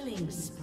Killing spree.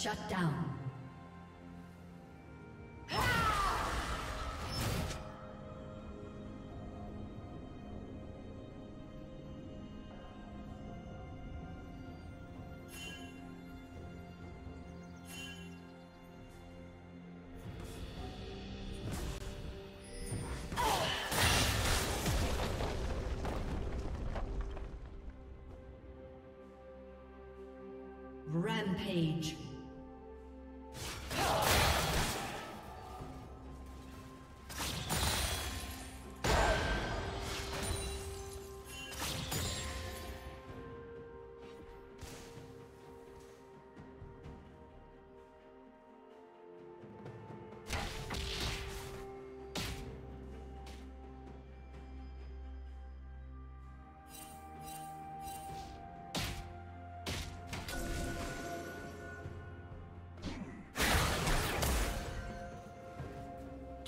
Shut down. Rampage.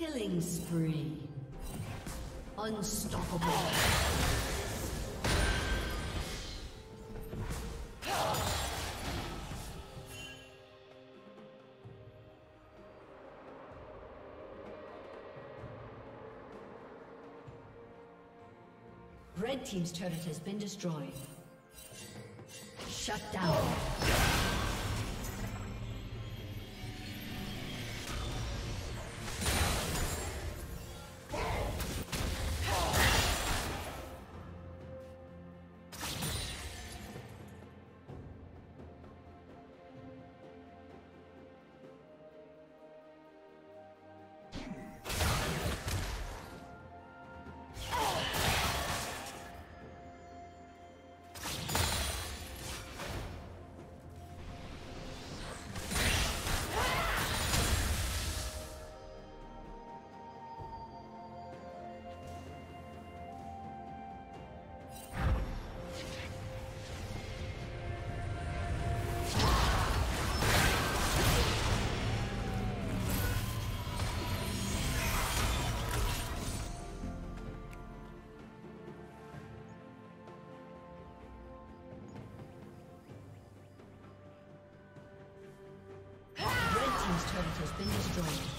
Killing spree. Unstoppable. Red Team's turret has been destroyed. Shut down. Has been destroyed.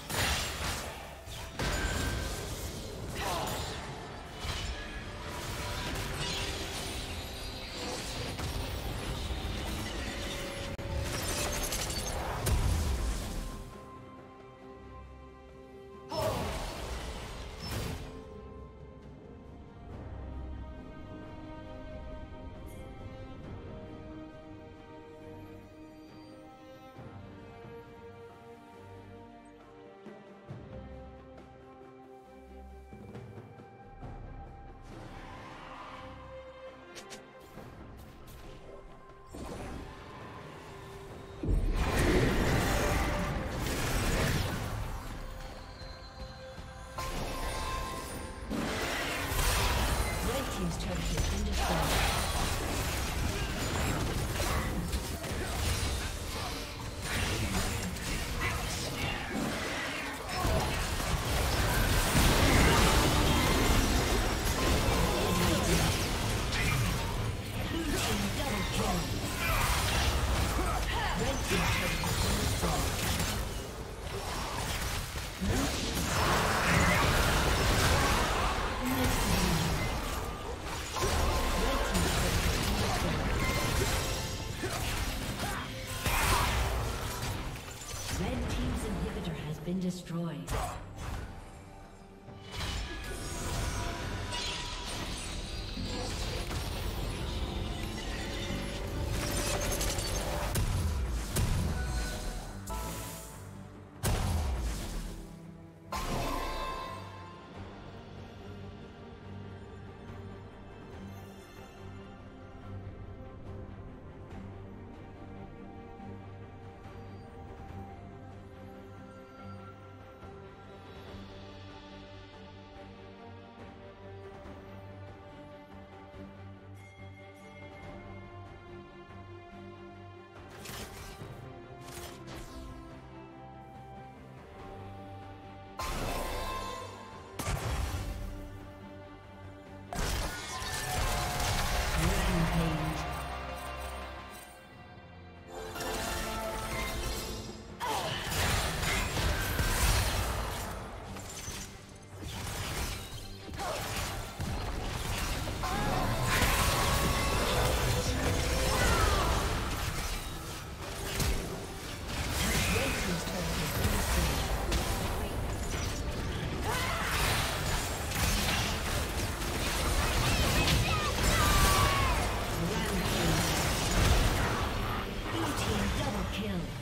Destroyed. Kill.